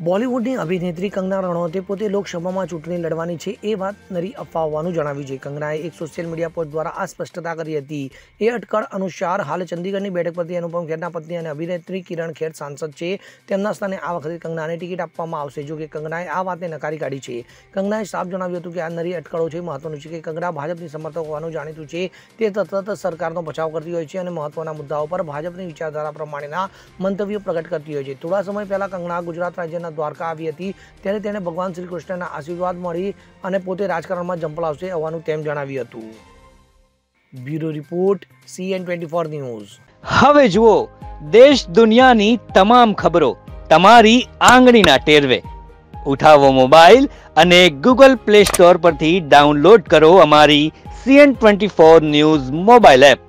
બોલિવૂડની અભિનેત્રી કંગના રણૌતે પોતે લોકસભામાં ચૂંટણી લડવાની છે એ વાત નરી અફવા હોવાનું જણાવ્યું છે. કંગનાએ એક સોશિયલ મીડિયા પોસ્ટ દ્વારા આ સ્પષ્ટતા કરી હતી. એ અટકળ અનુસાર હાલ ચંદીગઢની બેઠક પરથી અનુપમ ખેરના પત્ની અને અભિનેત્રી કિરણ ખેર સાંસદ છે. તેમના સ્થાને આ વખતે કંગનાને ટિકિટ આપવામાં આવશે. જો કે કંગનાએ આ વાતને નકારી કાઢી છે. કંગનાએ સાફ જણાવ્યું હતું કે આ નરી અટકળો છે મહત્વનું છે કે કંગના ભાજપની સમર્થક હોવાનું જાણીતું છે. તે સતત સરકારનો બચાવ કરતી હોય છે અને મહત્વના મુદ્દાઓ પર ભાજપની વિચારધારા પ્રમાણેના મંતવ્યો પ્રગટ કરતી હોય છે. થોડા સમય પહેલા કંગના ગુજરાત રાજ્યના દ્વારકા આવી હતી. ત્યારે તેને ભગવાન શ્રી કૃષ્ણના આશીર્વાદ મળી અને પોતે રાજકારણમાં ઝંપલાવશે હોવાનું તેમ જણાવ્યું હતું. Bureau report CN twenty four news. હવે જુઓ, દેશ દુનિયાની તમામ ખબરો તમારી આંગળીના ટેરવે. ઉઠાવો મોબાઈલ અને ગૂગલ પ્લે સ્ટોર પરથી ડાઉનલોડ કરો અમારી CN twenty four news mobile app.